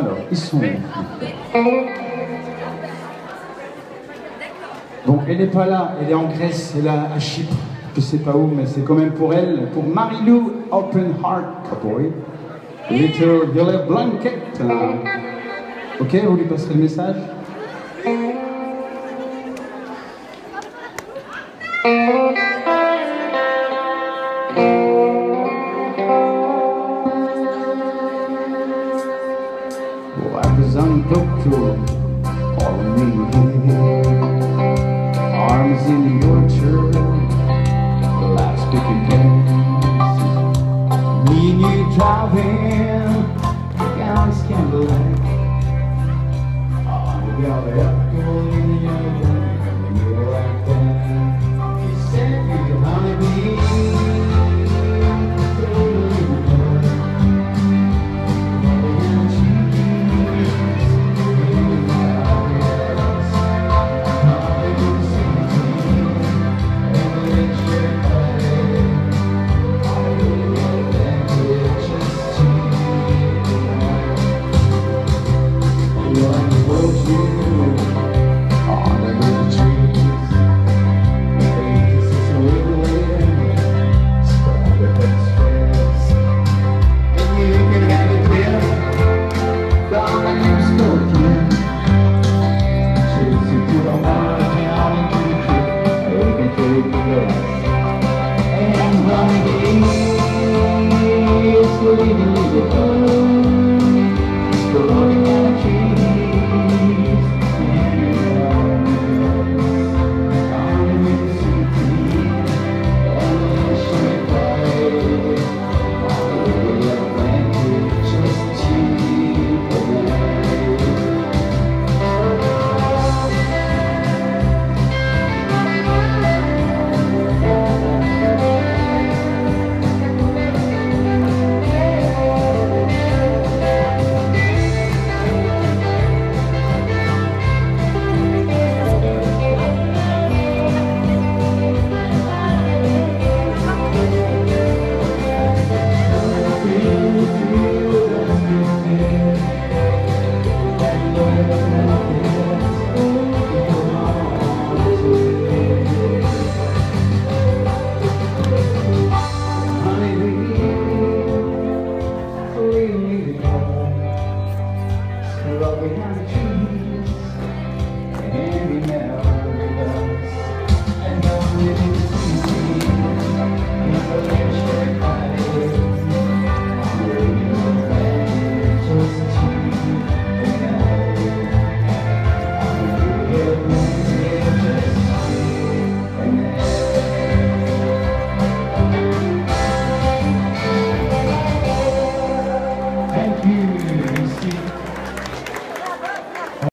Alors, ils sont. Bon, elle n'est pas là, elle est en Grèce, elle est à Chypre, je sais pas où, mais c'est quand même pour elle, pour Marilou Open Heart Cowboy, Little Yellow Blanket. Ok, vous lui passerez le message? To all of me. Arms in orchard, the last picking pennies. Me and you driving down Scandalake. Oh, out there. But we have to